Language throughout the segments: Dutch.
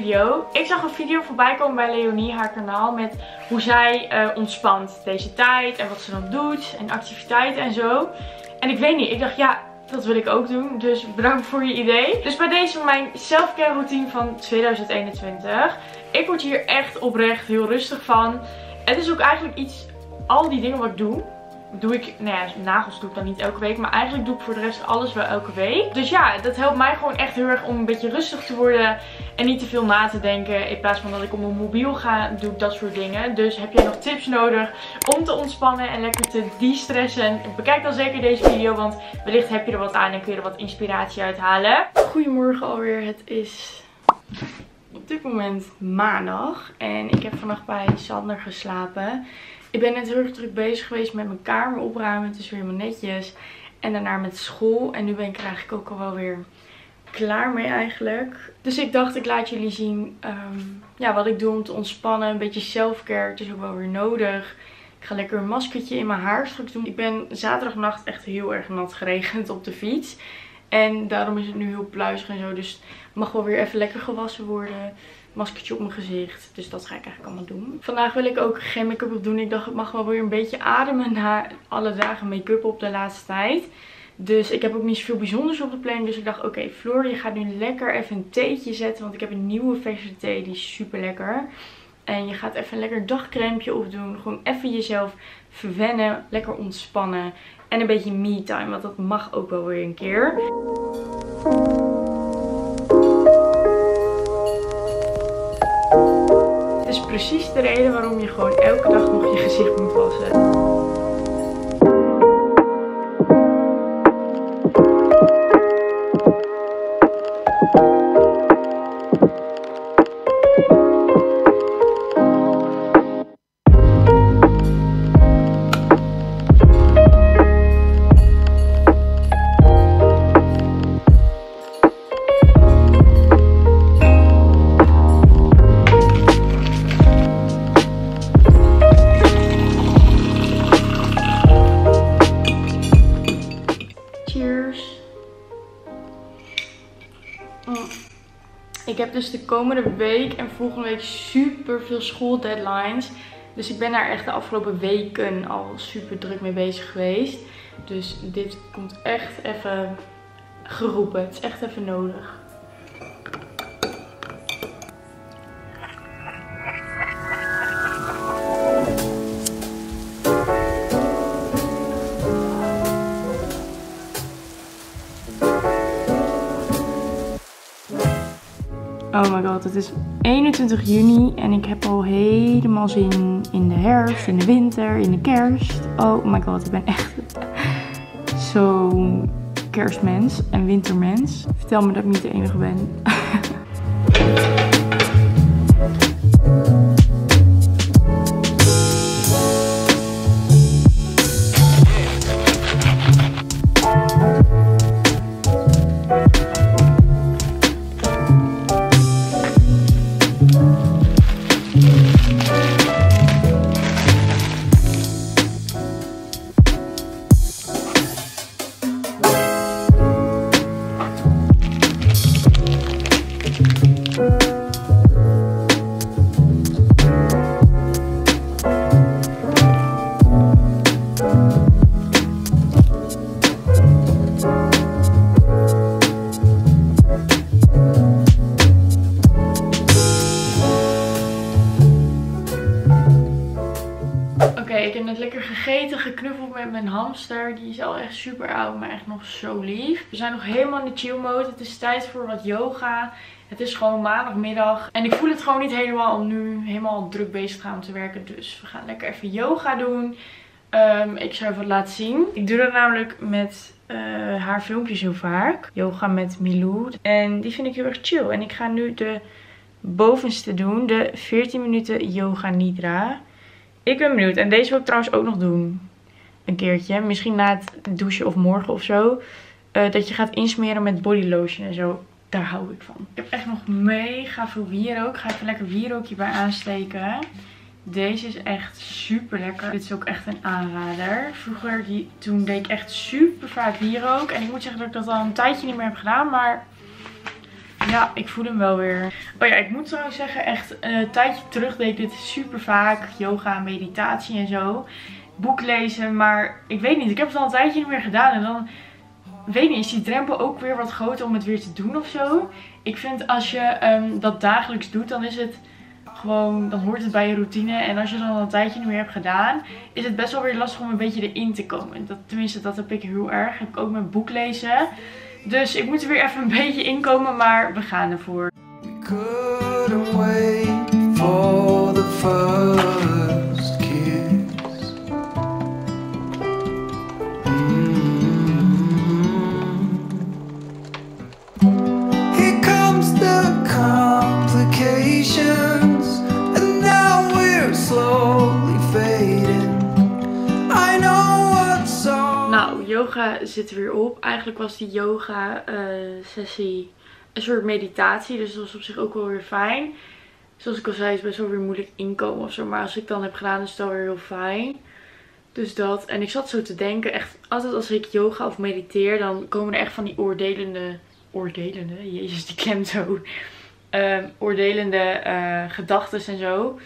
video. Ik zag een video voorbij komen bij Leonie, haar kanaal, met hoe zij uh, ontspant deze tijd en wat ze dan doet en activiteiten en zo. En ik weet niet, ik dacht ja, dat wil ik ook doen. Dus bedankt voor je idee. Dus bij deze mijn selfcare routine van 2021. Ik word hier echt oprecht heel rustig van. Het is ook eigenlijk iets, al die dingen wat ik doe, doe ik, nou ja, nagels doe ik dan niet elke week. Maar eigenlijk doe ik voor de rest alles wel elke week. Dus ja, dat helpt mij gewoon echt heel erg om een beetje rustig te worden. En niet te veel na te denken. In plaats van dat ik op mijn mobiel ga, doe ik dat soort dingen. Dus heb jij nog tips nodig om te ontspannen en lekker te de-stressen? Bekijk dan zeker deze video, want wellicht heb je er wat aan en kun je er wat inspiratie uit halen. Goedemorgen alweer, het is op dit moment maandag. En ik heb vannacht bij Sander geslapen. Ik ben net heel erg druk bezig geweest met mijn kamer opruimen. Het is weer helemaal netjes. En daarna met school. En nu ben ik eigenlijk ook al wel weer klaar mee eigenlijk. Dus ik dacht ik laat jullie zien ehm, ja, wat ik doe om te ontspannen. Een beetje selfcare. Het is ook wel weer nodig. Ik ga lekker een maskertje in mijn haar straks doen. Ik ben zaterdagnacht echt heel erg nat geregend op de fiets. En daarom is het nu heel pluizig en zo. Dus het mag wel weer even lekker gewassen worden maskertje op mijn gezicht. Dus dat ga ik eigenlijk allemaal doen. Vandaag wil ik ook geen make-up op doen. Ik dacht, het mag wel weer een beetje ademen na alle dagen make-up op de laatste tijd. Dus ik heb ook niet zoveel bijzonders op de planning. Dus ik dacht, oké Floor, je gaat nu lekker even een theetje zetten. Want ik heb een nieuwe verse thee, die is super lekker. En je gaat even een lekker dagcrempje opdoen. Gewoon even jezelf verwennen. Lekker ontspannen. En een beetje me-time, want dat mag ook wel weer een keer. Precies de reden waarom je gewoon elke dag nog je gezicht moet wassen. Ik heb dus de komende week en volgende week super veel schooldeadlines. Dus ik ben daar echt de afgelopen weken al super druk mee bezig geweest. Dus dit komt echt even geroepen. Het is echt even nodig. Oh my god, het is 21 juni en ik heb al helemaal zin in de herfst, in de winter, in de kerst. Oh my god, ik ben echt zo'n kerstmens en wintermens. Vertel me dat ik niet de enige ben. Met mijn hamster. Die is al echt super oud, maar echt nog zo lief. We zijn nog helemaal in de chill mode. Het is tijd voor wat yoga. Het is gewoon maandagmiddag. En ik voel het gewoon niet helemaal om nu helemaal druk bezig te gaan om te werken. Dus we gaan lekker even yoga doen. Um, ik zou even laten zien. Ik doe dat namelijk met uh, haar filmpjes heel vaak. Yoga met Milou. En die vind ik heel erg chill. En ik ga nu de bovenste doen. De 14 minuten yoga nidra. Ik ben benieuwd. En deze wil ik trouwens ook nog doen. Een keertje. Misschien na het douchen of morgen of zo. Uh, dat je gaat insmeren met body lotion en zo. Daar hou ik van. Ik heb echt nog mega veel wierook. Ga even lekker wierookje bij aansteken. Deze is echt super lekker. Dit is ook echt een aanrader. Vroeger, die, toen deed ik echt super vaak hier ook. En ik moet zeggen dat ik dat al een tijdje niet meer heb gedaan. Maar ja, ik voel hem wel weer. Oh ja, ik moet trouwens zeggen, echt een tijdje terug deed ik dit super vaak. Yoga, meditatie en zo. Boek lezen, maar ik weet niet. Ik heb het al een tijdje niet meer gedaan. En dan, weet niet, is die drempel ook weer wat groter om het weer te doen of zo. Ik vind als je ehm, dat dagelijks doet, dan is het gewoon, dan hoort het bij je routine. En als je dan een tijdje niet meer hebt gedaan, is het best wel weer lastig om een beetje erin te komen. Dat, tenminste, dat heb ik heel erg. Heb ik ook met boek lezen. Dus ik moet er weer even een beetje inkomen, maar we gaan ervoor. yoga zit er weer op. Eigenlijk was die yoga uh, sessie een soort meditatie. Dus dat was op zich ook wel weer fijn. Zoals ik al zei, is best wel weer moeilijk inkomen of zo. Maar als ik dan heb gedaan, is het wel weer heel fijn. Dus dat. En ik zat zo te denken, echt altijd als ik yoga of mediteer, dan komen er echt van die oordelende, oordelende, jezus die klemt zo, uh, oordelende uh, gedachten en zo.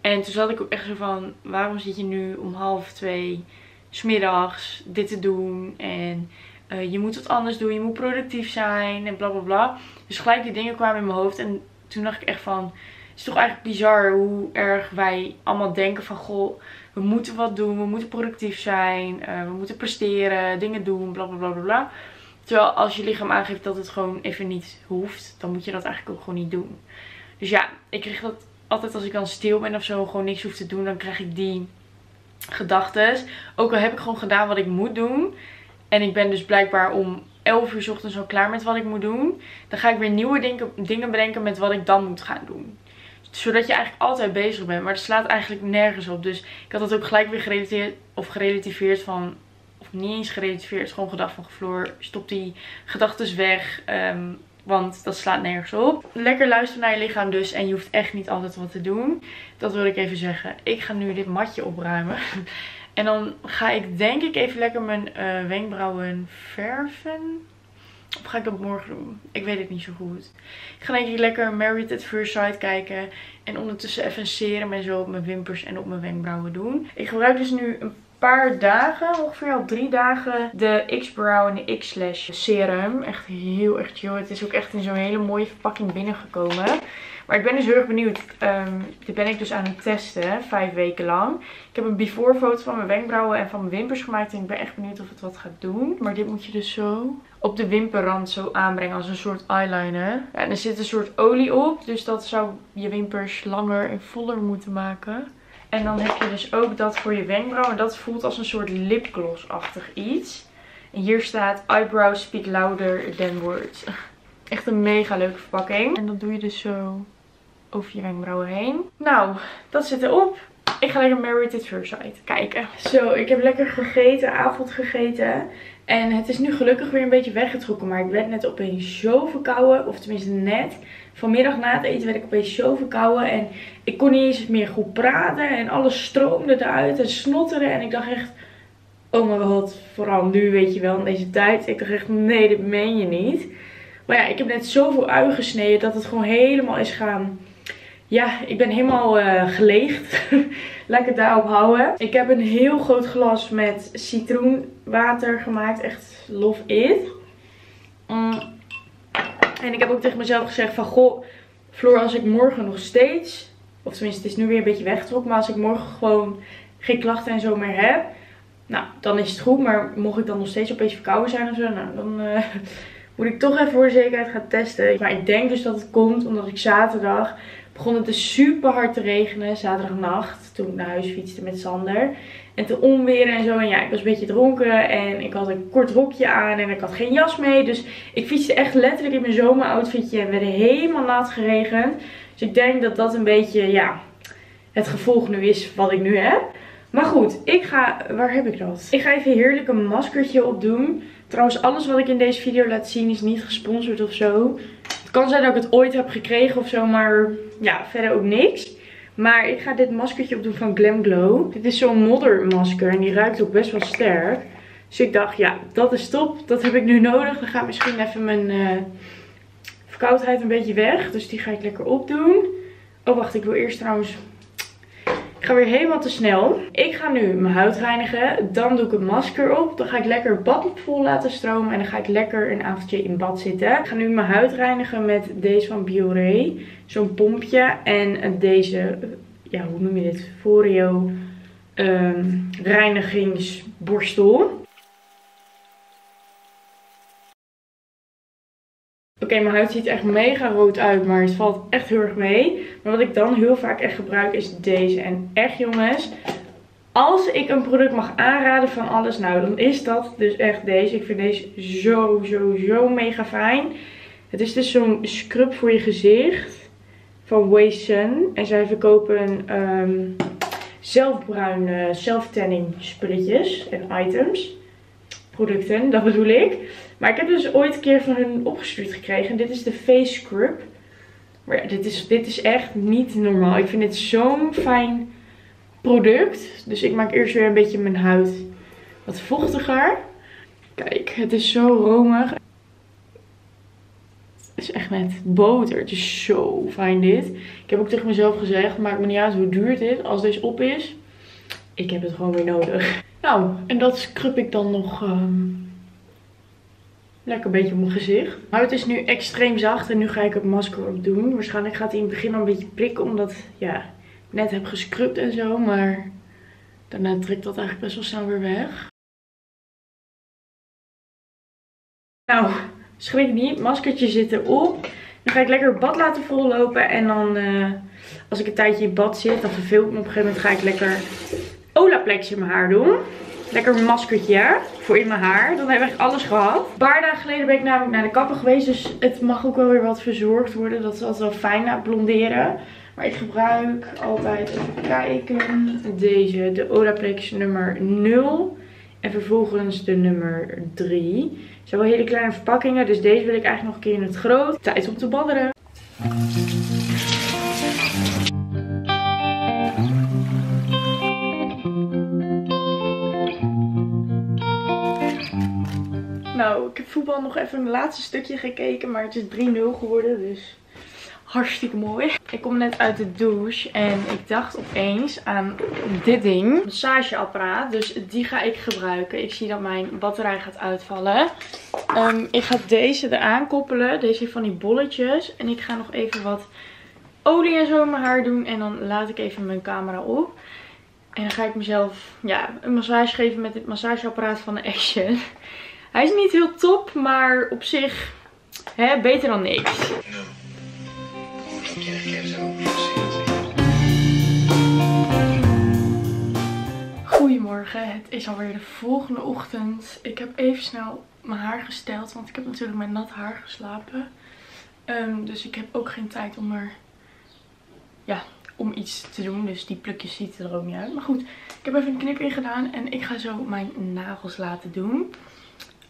En toen zat ik ook echt zo van, waarom zit je nu om half twee smiddags dit te doen. En uh, je moet wat anders doen. Je moet productief zijn. En bla bla bla. Dus gelijk die dingen kwamen in mijn hoofd. En toen dacht ik echt van. Het is toch eigenlijk bizar hoe erg wij allemaal denken van. Goh, we moeten wat doen. We moeten productief zijn. Uh, we moeten presteren. Dingen doen. Bla bla bla bla. Terwijl als je lichaam aangeeft dat het gewoon even niet hoeft. Dan moet je dat eigenlijk ook gewoon niet doen. Dus ja, ik kreeg dat altijd als ik dan stil ben of zo. Gewoon niks hoef te doen. Dan krijg ik die gedachtes. Ook al heb ik gewoon gedaan wat ik moet doen. En ik ben dus blijkbaar om 11 uur ochtends al klaar met wat ik moet doen. Dan ga ik weer nieuwe dingen, bedenken met wat ik dan moet gaan doen. Zodat je eigenlijk altijd bezig bent. Maar het slaat eigenlijk nergens op. Dus ik had dat ook gelijk weer gerelateerd of gerelativeerd van... Of niet eens gerelativeerd. Gewoon gedacht van Floor, stop die gedachten weg. Um, want dat slaat nergens op. Lekker luisteren naar je lichaam dus. En je hoeft echt niet altijd wat te doen. Dat wil ik even zeggen. Ik ga nu dit matje opruimen. En dan ga ik denk ik even lekker mijn uh, wenkbrauwen verven. Of ga ik dat morgen doen? Ik weet het niet zo goed. Ik ga denk ik lekker Married at First Sight kijken. En ondertussen even serum en zo op mijn wimpers en op mijn wenkbrauwen doen. Ik gebruik dus nu een paar dagen, ongeveer al drie dagen, de X-Brow en de X-Slash serum. Echt heel erg chill. Het is ook echt in zo'n hele mooie verpakking binnengekomen. Maar ik ben dus heel erg benieuwd. Um, dit ben ik dus aan het testen, vijf weken lang. Ik heb een before foto van mijn wenkbrauwen en van mijn wimpers gemaakt. En ik ben echt benieuwd of het wat gaat doen. Maar dit moet je dus zo op de wimperrand zo aanbrengen als een soort eyeliner. En er zit een soort olie op. Dus dat zou je wimpers langer en voller moeten maken. En dan heb je dus ook dat voor je wenkbrauw. En dat voelt als een soort lipgloss-achtig iets. En hier staat eyebrows speak louder than words. Echt een mega leuke verpakking. En dat doe je dus zo over je wenkbrauwen heen. Nou, dat zit erop. Ik ga lekker Married at First kijken. Zo, ik heb lekker gegeten, avond gegeten. En het is nu gelukkig weer een beetje weggetrokken. Maar ik werd net opeens zo verkouden. Of tenminste net. Vanmiddag na het eten werd ik opeens zo verkouden. En ik kon niet eens meer goed praten. En alles stroomde eruit en snotterde. En ik dacht echt, oh mijn god, vooral nu weet je wel in deze tijd. Ik dacht echt, nee dit meen je niet. Maar ja, ik heb net zoveel ui gesneden dat het gewoon helemaal is gaan... Ja, ik ben helemaal uh, geleegd. Laat ik het daarop houden. Ik heb een heel groot glas met citroenwater gemaakt. Echt love it. Mm. En ik heb ook tegen mezelf gezegd van, goh, Floor, als ik morgen nog steeds, of tenminste het is nu weer een beetje weggetrokken, maar als ik morgen gewoon geen klachten en zo meer heb, nou, dan is het goed. Maar mocht ik dan nog steeds opeens verkouden zijn of zo, nou, dan uh, moet ik toch even voor de zekerheid gaan testen. Maar ik denk dus dat het komt omdat ik zaterdag begon het dus super hard te regenen. Zaterdagnacht toen ik naar huis fietste met Sander. En te onweren en zo. En ja, ik was een beetje dronken. En ik had een kort rokje aan. En ik had geen jas mee. Dus ik fietste echt letterlijk in mijn zomeroutfitje. En werd helemaal nat geregend. Dus ik denk dat dat een beetje, ja, het gevolg nu is wat ik nu heb. Maar goed, ik ga... Waar heb ik dat? Ik ga even heerlijk een maskertje opdoen. Trouwens, alles wat ik in deze video laat zien is niet gesponsord of zo. Het kan zijn dat ik het ooit heb gekregen of zo, maar ja, verder ook niks. Maar ik ga dit maskertje opdoen van Glam Glow. Dit is zo'n moddermasker en die ruikt ook best wel sterk. Dus ik dacht, ja, dat is top. Dat heb ik nu nodig. Dan gaat misschien even mijn uh, verkoudheid een beetje weg. Dus die ga ik lekker opdoen. Oh, wacht. Ik wil eerst trouwens... Ik ga weer helemaal te snel. Ik ga nu mijn huid reinigen. Dan doe ik een masker op. Dan ga ik lekker bad vol laten stromen. En dan ga ik lekker een avondje in bad zitten. Ik ga nu mijn huid reinigen met deze van Bioré. Zo'n pompje. En deze, ja, hoe noem je dit? Foreo um, reinigingsborstel. Oké, mijn huid ziet echt mega rood uit, maar het valt echt heel erg mee. Maar wat ik dan heel vaak echt gebruik is deze. En echt jongens, als ik een product mag aanraden van alles, nou dan is dat dus echt deze. Ik vind deze zo, zo, zo mega fijn. Het is dus zo'n scrub voor je gezicht van Way Sun. En zij verkopen um, zelfbruine self-tanning spulletjes en items. Producten, dat bedoel ik. Maar ik heb dus ooit een keer van hun opgestuurd gekregen. En dit is de Face Scrub. Maar dit is, dit is echt niet normaal. Ik vind dit zo'n fijn product. Dus ik maak eerst weer een beetje mijn huid wat vochtiger. Kijk, het is zo romig. Het is echt net boter. Het is zo fijn dit. Ik heb ook tegen mezelf gezegd, maakt me niet uit hoe duur is. Als deze op is, ik heb het gewoon weer nodig. Nou, en dat scrub ik dan nog... Ehm, Lekker een beetje op mijn gezicht. Mijn huid is nu extreem zacht en nu ga ik het masker op doen. Waarschijnlijk gaat hij in het begin al een beetje prikken omdat ja, ik net heb gescrubt en zo. Maar daarna trekt dat eigenlijk best wel snel weer weg. Nou, schrik niet. Maskertje zit erop. Dan ga ik lekker het bad laten vollopen. En dan, uh, als ik een tijdje in bad zit, dan verveel ik me op een gegeven moment. Ga ik lekker Olaplex in mijn haar doen. Lekker maskertje voor in mijn haar. Dan heb ik alles gehad. Een paar dagen geleden ben ik namelijk naar de kapper geweest. Dus het mag ook wel weer wat verzorgd worden. Dat is altijd wel fijn na blonderen. Maar ik gebruik altijd, even kijken, deze. De Olaplex nummer 0. En vervolgens de nummer 3. Het zijn wel hele kleine verpakkingen. Dus deze wil ik eigenlijk nog een keer in het groot. Tijd om te badderen. Nou, ik heb voetbal nog even een laatste stukje gekeken, maar het is 3-0 geworden, dus hartstikke mooi. Ik kom net uit de douche en ik dacht opeens aan dit ding. Massageapparaat, dus die ga ik gebruiken. Ik zie dat mijn batterij gaat uitvallen. Um, ik ga deze eraan koppelen, deze van die bolletjes. En ik ga nog even wat olie en zo in mijn haar doen en dan laat ik even mijn camera op. En dan ga ik mezelf ja, een massage geven met dit massageapparaat van de Action. Hij is niet heel top, maar op zich hè, beter dan niks. Goedemorgen, het is alweer de volgende ochtend. Ik heb even snel mijn haar gesteld, want ik heb natuurlijk met nat haar geslapen. Um, dus ik heb ook geen tijd om er, ja, om iets te doen. Dus die plukjes ziet er ook niet uit. Maar goed, ik heb even een knip in gedaan en ik ga zo mijn nagels laten doen.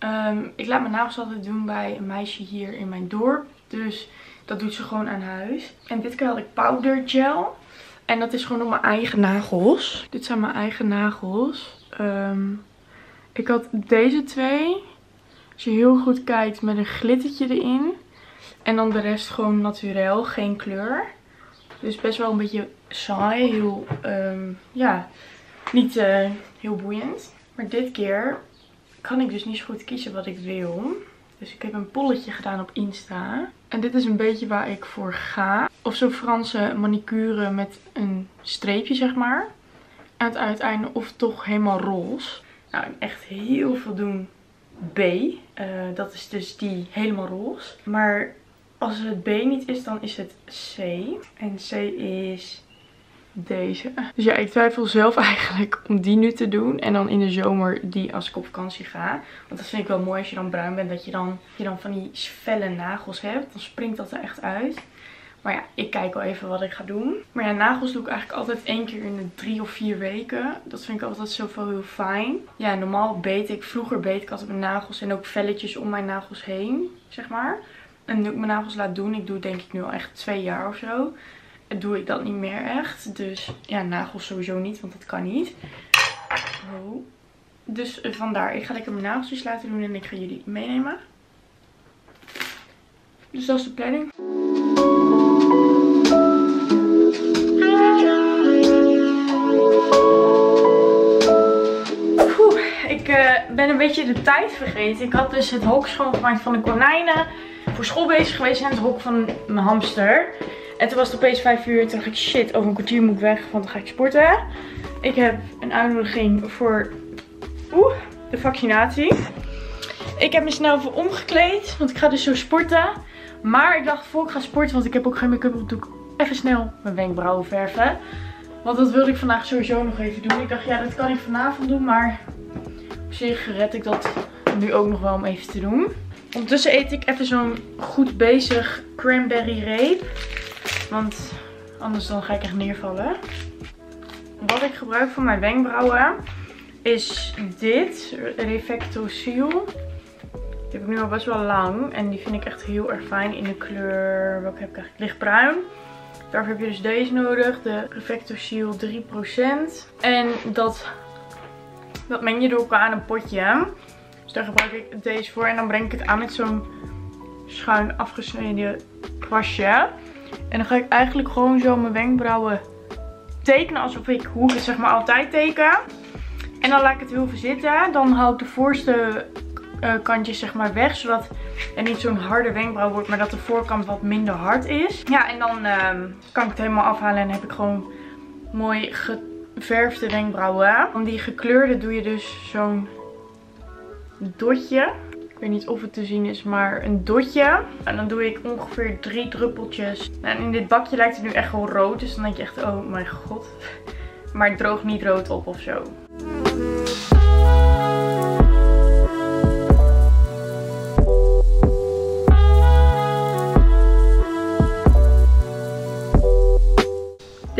Ehm, ik laat mijn nagels altijd doen bij een meisje hier in mijn dorp. Dus dat doet ze gewoon aan huis. En dit keer had ik powder gel. En dat is gewoon op mijn eigen nagels. Dit zijn mijn eigen nagels. Ehm, ik had deze twee. Als je heel goed kijkt met een glittertje erin. En dan de rest gewoon naturel, geen kleur. Dus best wel een beetje saai. Heel, um, ja, niet uh, heel boeiend. Maar dit keer kan ik dus niet zo goed kiezen wat ik wil. Dus ik heb een polletje gedaan op Insta. En dit is een beetje waar ik voor ga. Of zo'n Franse manicure met een streepje, zeg maar. Aan het uiteinde of toch helemaal roze. Nou, echt heel veel doen B. Uh, dat is dus die helemaal roze. Maar als het B niet is, dan is het C. En C is deze. Dus ja, ik twijfel zelf eigenlijk om die nu te doen. En dan in de zomer die als ik op vakantie ga. Want dat vind ik wel mooi als je dan bruin bent. Dat je dan, je dan van die felle nagels hebt. Dan springt dat er echt uit. Maar ja, ik kijk wel even wat ik ga doen. Maar ja, nagels doe ik eigenlijk altijd één keer in de drie of vier weken. Dat vind ik altijd zoveel heel fijn. Ja, normaal beet ik, vroeger beet ik altijd mijn nagels en ook velletjes om mijn nagels heen, zeg maar. En nu ik mijn nagels laat doen, ik doe denk ik nu al echt twee jaar of zo doe ik dat niet meer echt. Dus ja, nagels sowieso niet, want dat kan niet. Oh. Dus vandaar, ik ga lekker mijn nageltjes laten doen en ik ga jullie meenemen. Dus dat is de planning. ik uh, ben een beetje de tijd vergeten. Ik had dus het hok schoongemaakt van de konijnen. Voor school bezig geweest en het hok van mijn hamster. En toen was het opeens 5 uur. Toen dacht ik shit, over een kwartier moet ik weg. Want dan ga ik sporten. Ik heb een uitnodiging voor oeh, de vaccinatie. Ik heb me snel even omgekleed. Want ik ga dus zo sporten. Maar ik dacht voor ik ga sporten. Want ik heb ook geen make-up op. Doe ik even snel mijn wenkbrauwen verven. Want dat wilde ik vandaag sowieso nog even doen. Ik dacht ja dat kan ik vanavond doen. Maar op zich red ik dat nu ook nog wel om even te doen. Ondertussen eet ik even zo'n goed bezig cranberry reep. Want anders dan ga ik echt neervallen. Wat ik gebruik voor mijn wenkbrauwen is dit. Refecto Seal. Die heb ik nu al best wel lang. En die vind ik echt heel erg fijn in de kleur. Welke heb ik eigenlijk? Lichtbruin. Daarvoor heb je dus deze nodig. De Refecto Seal 3%. En dat, dat meng je door elkaar aan een potje. Dus daar gebruik ik deze voor. En dan breng ik het aan met zo'n schuin afgesneden kwastje. En dan ga ik eigenlijk gewoon zo mijn wenkbrauwen tekenen alsof ik hoe ik het zeg maar altijd teken. En dan laat ik het heel even zitten. Dan haal ik de voorste uh, kantjes zeg maar weg. Zodat het niet zo'n harde wenkbrauw wordt. Maar dat de voorkant wat minder hard is. Ja en dan uh, kan ik het helemaal afhalen. En heb ik gewoon mooi geverfde wenkbrauwen. Van die gekleurde doe je dus zo'n dotje. Ik weet niet of het te zien is, maar een dotje. En dan doe ik ongeveer drie druppeltjes. En in dit bakje lijkt het nu echt gewoon rood. Dus dan denk je echt, oh mijn god. Maar het droogt niet rood op of zo.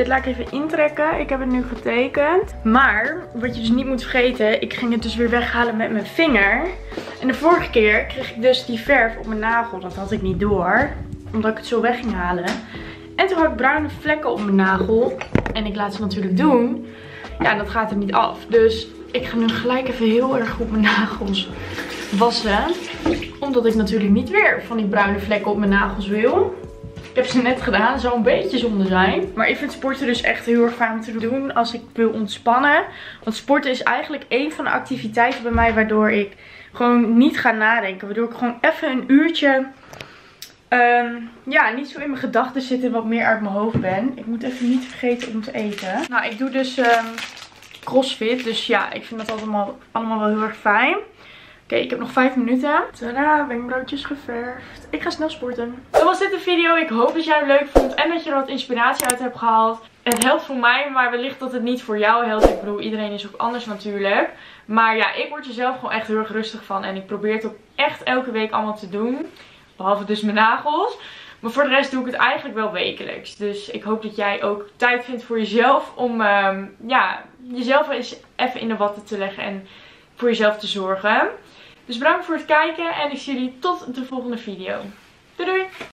Dit laat ik even intrekken. Ik heb het nu getekend. Maar, wat je dus niet moet vergeten, ik ging het dus weer weghalen met mijn vinger. En de vorige keer kreeg ik dus die verf op mijn nagel. Dat had ik niet door, omdat ik het zo weg ging halen. En toen had ik bruine vlekken op mijn nagel. En ik laat ze natuurlijk doen. Ja, dat gaat er niet af. Dus ik ga nu gelijk even heel erg goed mijn nagels wassen. Omdat ik natuurlijk niet weer van die bruine vlekken op mijn nagels wil. Heb ze net gedaan. Zou een beetje zonde zijn. Maar ik vind sporten dus echt heel erg fijn om te doen als ik wil ontspannen. Want sporten is eigenlijk een van de activiteiten bij mij waardoor ik gewoon niet ga nadenken. Waardoor ik gewoon even een uurtje... Ehm, ja, niet zo in mijn gedachten zit en wat meer uit mijn hoofd ben. Ik moet even niet vergeten om te eten. Nou, ik doe dus um, crossfit. Dus ja, ik vind dat allemaal, allemaal wel heel erg fijn. Oké, ik heb nog 5 minuten. Tada, wenkbrauwtjes geverfd. Ik ga snel sporten. Dan was dit de video. Ik hoop dat jij het leuk vond en dat je er wat inspiratie uit hebt gehaald. Het helpt voor mij, maar wellicht dat het niet voor jou helpt. Ik bedoel, iedereen is ook anders natuurlijk. Maar ja, ik word er zelf gewoon echt heel erg rustig van. En ik probeer het ook echt elke week allemaal te doen. Behalve dus mijn nagels. Maar voor de rest doe ik het eigenlijk wel wekelijks. Dus ik hoop dat jij ook tijd vindt voor jezelf. Om um, ja, jezelf eens even in de watten te leggen. En voor jezelf te zorgen. Dus bedankt voor het kijken. En ik zie jullie tot de volgende video. Doei doei!